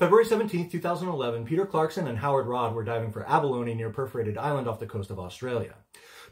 February 17, 2011, Peter Clarkson and Howard Rodd were diving for abalone near Perforated Island off the coast of Australia.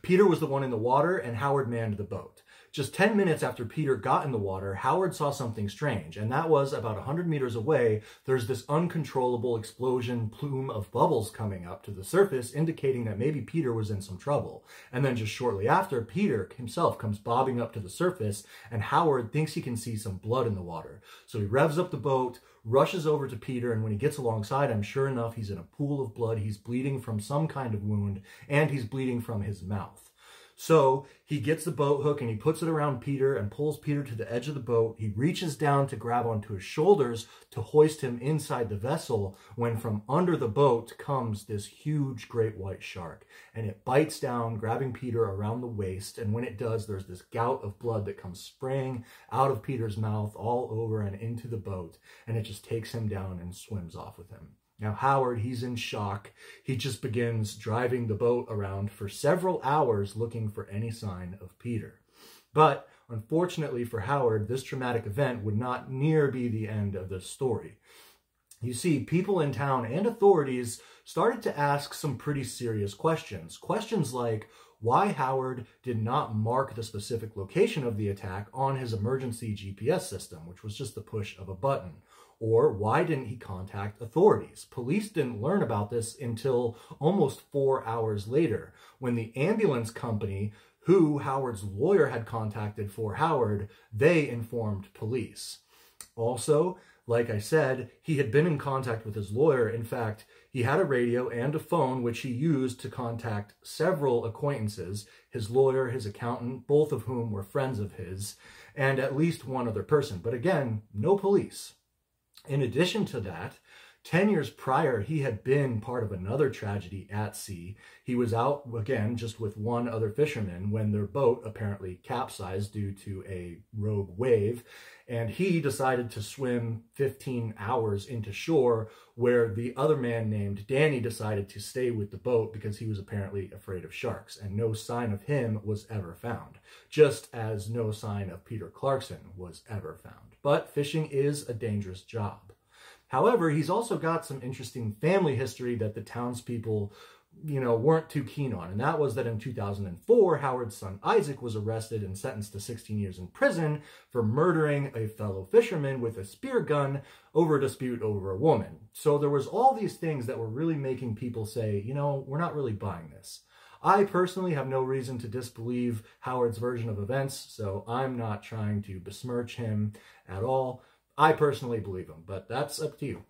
Peter was the one in the water and Howard manned the boat. Just 10 minutes after Peter got in the water, Howard saw something strange, and that was about 100 meters away, there's this uncontrollable explosion plume of bubbles coming up to the surface, indicating that maybe Peter was in some trouble. And then just shortly after, Peter himself comes bobbing up to the surface, and Howard thinks he can see some blood in the water. So he revs up the boat, rushes over to Peter, and when he gets alongside him, sure enough, he's in a pool of blood. He's bleeding from some kind of wound, and he's bleeding from his mouth. So he gets the boat hook and he puts it around Peter and pulls Peter to the edge of the boat. He reaches down to grab onto his shoulders to hoist him inside the vessel when from under the boat comes this huge great white shark. And it bites down, grabbing Peter around the waist. And when it does, there's this gout of blood that comes spraying out of Peter's mouth all over and into the boat. And it just takes him down and swims off with him. Now, Howard, he's in shock. He just begins driving the boat around for several hours looking for any sign of Peter. But unfortunately for Howard, this traumatic event would not near be the end of the story. You see, people in town and authorities started to ask some pretty serious questions. Questions like why Howard did not mark the specific location of the attack on his emergency GPS system, which was just the push of a button. Or why didn't he contact authorities? Police didn't learn about this until almost four hours later when the ambulance company who Howard's lawyer had contacted for Howard, they informed police. Also, like I said, he had been in contact with his lawyer. In fact, he had a radio and a phone which he used to contact several acquaintances, his lawyer, his accountant, both of whom were friends of his, and at least one other person. But again, no police. In addition to that, 10 years prior, he had been part of another tragedy at sea. He was out again just with one other fisherman when their boat apparently capsized due to a rogue wave. And he decided to swim 15 hours into shore, where the other man named Danny decided to stay with the boat because he was apparently afraid of sharks. And no sign of him was ever found, just as no sign of Peter Clarkson was ever found. But fishing is a dangerous job. However, he's also got some interesting family history that the townspeople, you know, weren't too keen on. And that was that in 2004, Howard's son Isaac was arrested and sentenced to 16 years in prison for murdering a fellow fisherman with a spear gun over a dispute over a woman. So there was all these things that were really making people say, you know, we're not really buying this. I personally have no reason to disbelieve Howard's version of events, so I'm not trying to besmirch him at all. I personally believe him, but that's up to you.